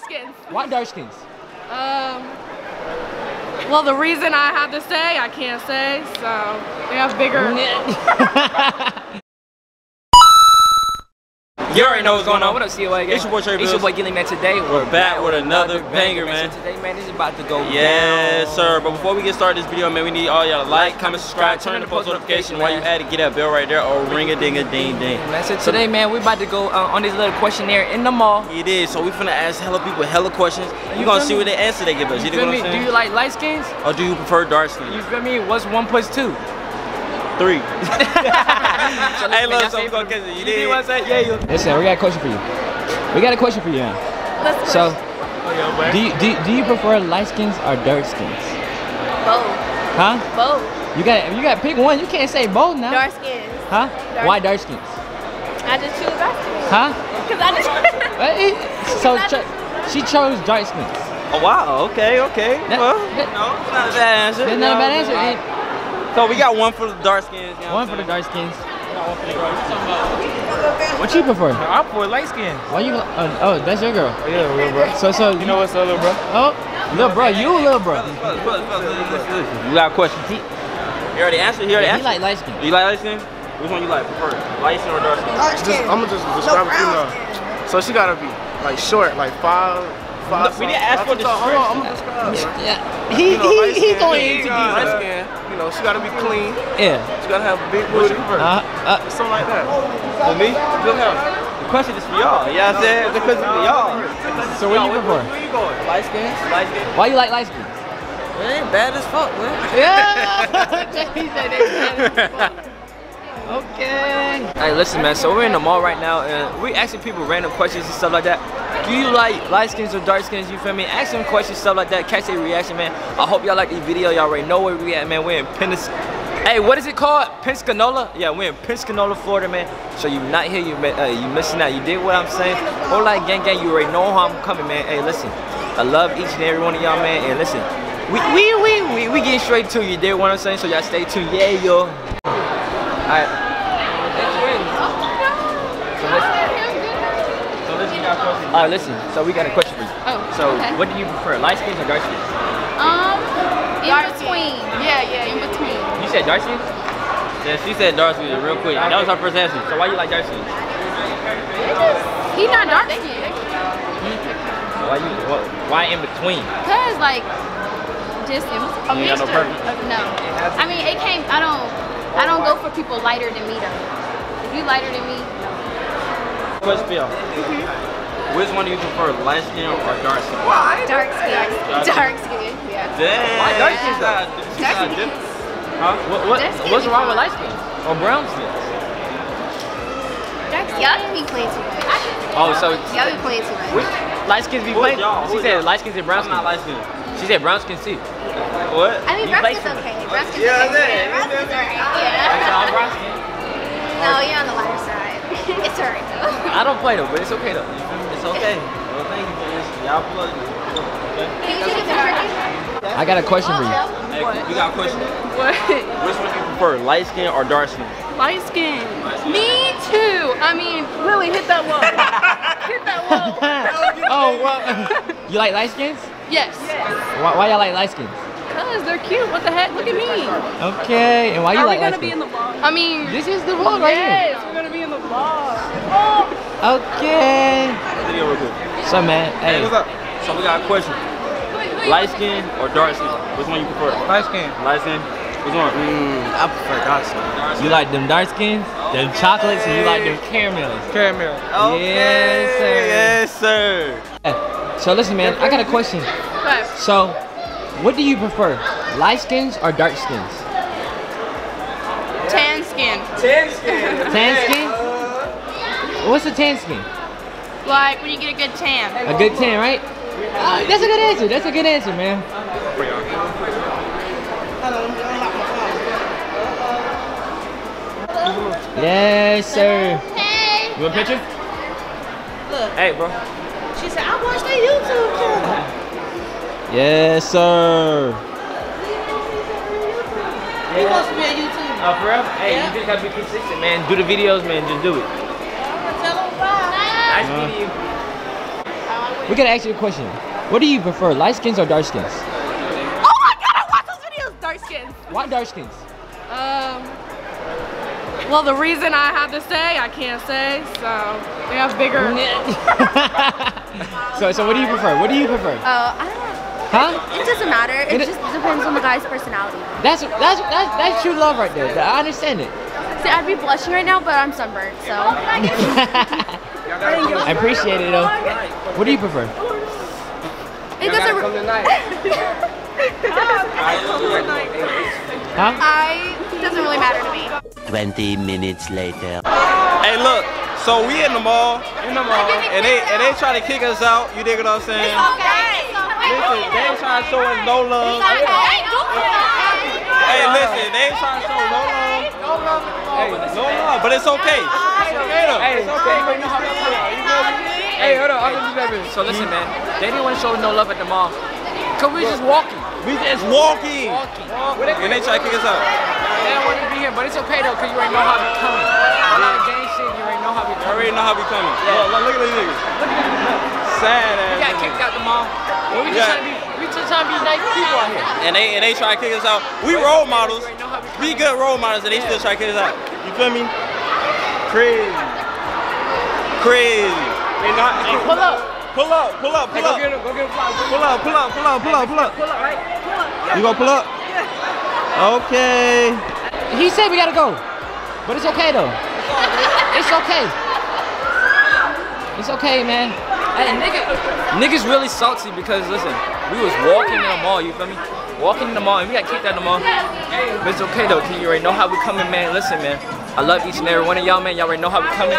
dark skins. Why dark skins? Um. Well, the reason I have to say, I can't say. So they have bigger. You already know what's going on. What up, COA gang? It's your boy Tray It's your boy Gilly, man. Today We're back with another banger, man. So today, man, this is about to go Yes, down. sir. But before we get started this video, man, we need all y'all to like, comment, subscribe, turn on the post notification while you at it. Get that bell right there or ring a ding a ding ding. Man, so today, man, we're about to go uh, on this little questionnaire in the mall. It is. So we finna ask hella people hella questions. You gonna see what the answer they give us. You, You know what I'm me? Do you like light skins? or do you prefer dark skins? You feel me? What's one plus two? Three. So hey, listen, man, look, so we it gonna catch it. You You did. see what I'm saying? Yeah, you. Listen, we got a question for you. We got a question for you, man. Let's So, oh, do you, do, you- do you prefer light skins or dark skins? Both. Huh? Both. You got you got to pick one. You can't say both now. Dark skins. Huh? Dark- Why dark skins? I just choose dark skins. Huh? Cause I just. It- So cho- she chose dark skins. Oh wow. Okay. Okay. That- well, that- no, it's not a bad answer. That's not a bad answer. It- So we got one for the dark skins. you know One for the dark skins. Saying? What you prefer? I'm for light skin. Why you? Uh, oh, that's your girl. Yeah, little bro. So so You know what's up, little bro? Oh, little bro, you little bro. You got a question. He, you already answered. He already He answered. like light skin. you like light skin? Which one you like prefer? Light skin or dark skin? Just, I'm gonna just describe a female. So she gotta be like short, like five, five. we didn't ask for the Hold on, I'm gonna describe. her. Yeah. He You know, he he going yeah, into light detail. skin. You know, she gotta be clean. Yeah. She gotta have a big booty. Uh, uh, Something like that. For me? Good hair. The question is for y'all. You know what I'm saying? The question is for y'all. so what you prefer? Where you going? Light skin? Light skin? Why you like light skin? It ain't bad as fuck, man. Yeah. He said they- Okay. Hey, listen, man. So we're in the mall right now, and we asking people random questions and stuff like that. Do you like light skins or dark skins? You feel me? Ask them questions, stuff like that. Catch their reaction, man. I hope y'all like the video. Y'all already know where we at, man. We're in Pennis. Hey, what is it called? Pensacola? Yeah, we're in Pensacola, Florida, man. So you not here, you uh, you missing out. You did what I'm saying. Whole like gang gang, you already know how I'm coming, man. Hey, listen, I love each and every one of y'all, man. And listen, we we we we, we getting straight to you. Did what I'm saying? So y'all stay tuned. Yeah, yo. All right. All right, listen. So we got a question for you. Oh, So, okay. what do you prefer, light skins or dark skins? Um, in Dark between. Yeah, yeah, in between. You said dark skins? Yeah, she said dark skin real quick. That was her first answer. So why you like dark skins? He not dark skinned. So why you what, why in between? Cause like, just a You ain't got no mixture. preference? of- no. I mean, it came. I don't. I don't go for people lighter than me though. If you lighter than me, Question for y'all. Which one do you prefer, light skin or dark skin? Dark skin. Dark skin. Yeah. Damn. Why dark skins, She's not- she's Dark not skin. Huh? What, what Dark what's wrong with light skins or brown skins? Dark skin. Y'all be playing too much. Oh, so Y'all be playing too much. which light skins be Who is playing? She said light skins and brown I'm not light skin. She said brown skins too. What? I mean, brown skin's okay. Brown skin's Yeah, okay. I said. Brown skin's alright. So Yeah. I'm brown skin. No, you're on the lighter side. it's alright though. I don't play though, but it's okay though. It's okay. Well, thank you for this. Y'all plug it. Okay. Can you do the turkey? I got a question for you. Hey, we got a question. what? Which one do you prefer, light skin or dark skin? Light skin. Me too. I mean, Lily, hit that wall. hit that wall. oh, well, you like light skins? Yes. Why, why y'all like light skins? Cause they're cute. What the heck? Look at me. Okay, and why you Are like we light gonna be skins? in the vlog? I mean, This is the vlog right yes, we're gonna be in the vlog. here. Okay. Video real quick. So man, hey, What's up? So we got a question. Light skin or dark skin? Which one you prefer? Light skin. Light skin? Which one? Mm, I prefer dark skin. you like them dark skins, them chocolates, and you like them caramels. Caramel. Yes, sir. Yes, sir. Hey, So listen, man, I got a question. Okay. So, what do you prefer, light skins or dark skins? Tan skin. Tan skin. Tan skin? Uh-huh. What's a tan skin? Like when you get a good tan. A good tan, right? Uh, that's a good answer. That's a good answer, man. Yes, sir. Hey. You want a picture? Hey, bro. She said, I watched that YouTube channel. Yes, sir. He wants to be a YouTube. Oh, for real? Hey, you just gotta be consistent, man. Do the videos, man. Just do it. Tell him bye. Meeting you. We gotta ask you a question. What do you prefer, light skins or dark skins? Oh my god, I watch those videos. Dark skins. Why dark skins? Um. Well, the reason I have to say, I can't say. So they have bigger. so, so what do you prefer? What do you prefer? Oh, I don't Huh? It doesn't matter. It It- just depends on the guy's personality. That's that's that's, that's true love right there. I understand it. See, I'd be blushing right now, but I'm sunburned, so. I appreciate it though. What do you prefer? It doesn't. Come tonight. Huh? I. It doesn't really matter to me. 20 minutes later. Hey, look. So we in the mall, in the mall, and they and they try to kick us out. You dig what I'm saying? Okay. Listen, they ain't trying to show us no love. Hey, listen, they ain't trying to show no love. No Hey, no love, but it's okay. It's okay though. Hey, It's okay. Hey, hold on, I'm gonna do that. So listen, man, they didn't want to show no love at the mall. Cause we just walking. We just walking. Walking. And they try to kick us out. They don't want to be here, but it's okay though, cause you already know how we coming. A lot of gang shit, you already know how we You coming. already know how we coming. Look, look, look at these niggas. Sad We got kicked out the mall. Well, we just Yeah. trying to be, trying to be nice people out here. And they and they try to kick us out. We role models. We good role models, and they still try to kick us out. You feel me? Crazy. Crazy. They not. Hey, pull up. Pull up. Pull up. Pull up. him, go get him, Pull up. Pull up. Pull up. Pull up. Pull up. Pull up, right? You gonna pull up? Okay. He said we gotta go, but it's okay though. It's okay. It's okay, man. Nigga, niggas really salty because listen, we was walking in the mall. You feel me? Walking in the mall, and we got kicked out the mall. But it's okay though, cause you already know how we coming, man. Listen, man, I love each and every one of y'all, man. Y'all already know how we coming.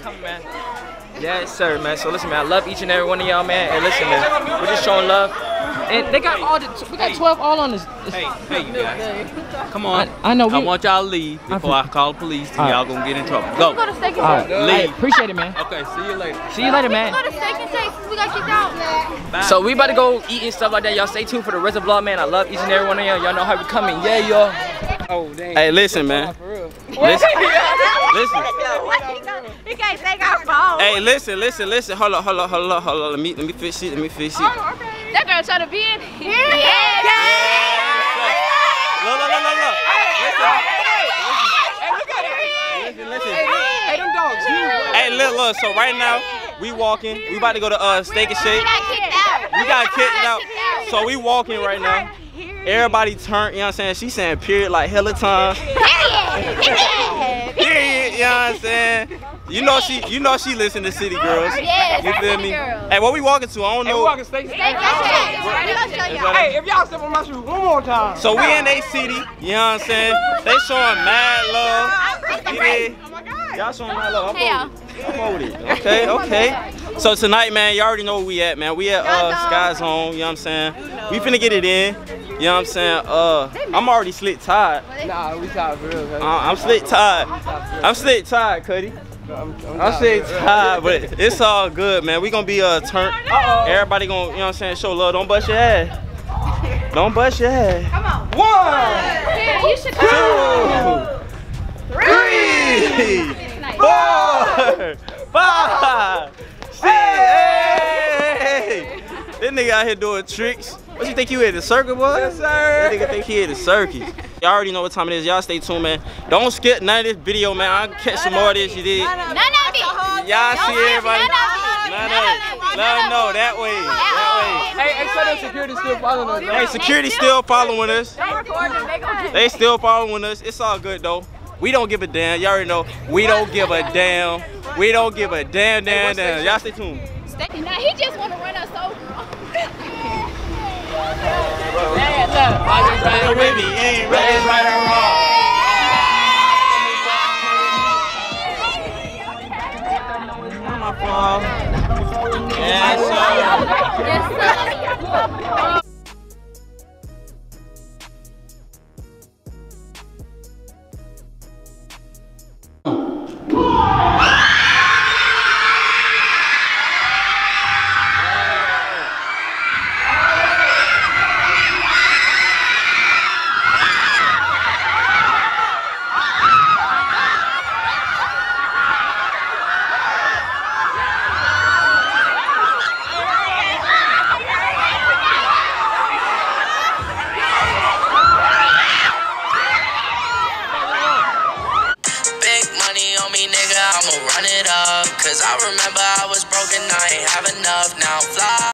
Come, man. Yes, sir, man. So listen, man, I love each and every one of y'all, man. And listen, man, we're just showing love. And they got all the, We got 12 all on this. this- Hey, hey, you guys. Come on. I, I know we. I want y'all to leave before I call the police. And y'all gonna get in trouble. Go. Go to Steak and all right, Shake. all right, appreciate it, man. Okay. See you later. See you later, man. Go to Steak and Shake since we got kicked out. So we about to go eat and stuff like that. Y'all stay tuned for the rest of the vlog, man. I love each and every one of y'all. Y'all know how we coming. Yeah, y'all. Oh, dang. Hey, listen, man. Listen. Listen. You can't take our phone. Hey, listen, listen, listen. Hold on, hold on, hold on, hold up. Let me, let me fix it. Let me fix it. Oh, Look, That girl trying to be in here. look, look, look, look. Listen, listen, listen. Hey, them dogs. Hey, look, look. So right now, we walking. We about to go to uh Steak and Shake. We got kicked out. We got kicked out. So we walking right now. Everybody turned, you know what I'm saying? She saying period like hella times. Period, you know what I'm saying? You know she you know she listen to City Girls. Yes, You feel City me? Girls. Hey, what we walking to? I don't Hey, we know. walking steak. Steak and Shake. We gonna show y'all. Hey, if y'all step on my shoes one more time. So we in they city, you know what I'm saying? They showing mad love. You dig? Y'all showing mad love. I'm Hey, over it. I'm over it. Okay, okay. So tonight, man, y'all already know where we at, man. We at uh, Sky Zone, you know what I'm saying? We finna get it in. You know what I'm saying? Uh, I'm already slick tired. Nah, we tired for real, Uh, I'm slick tired. I'm slick tired, Cuddy. I'm slick tired, but it's all good, man. We gonna be uh turned. Everybody gonna, you know what I'm saying, show love. Don't bust your ass. Don't bust your ass. Come on. One, You should come. two, three, four, five, six. Hey! This nigga out here doing tricks. What you think you at the circus, boy? Yes, sir. That nigga think he at the circus. Y'all already know what time it is. Y'all stay tuned, man. Don't skip none of this video, man. I'll catch some more of this. You did. None of it. Y'all see everybody? None of it. None of it. Let them know that way. That Hey, hey, so them security still following us. Hey, security still following us. Don't record them. They gonna They still following us. It's all good though. We don't give a damn. Y'all already know. We don't give a damn. We don't give a damn, damn, damn. Y'all stay tuned. Now he just want to run us over. With me, ain't right, right or wrong. Yeah, so- Yes, sir.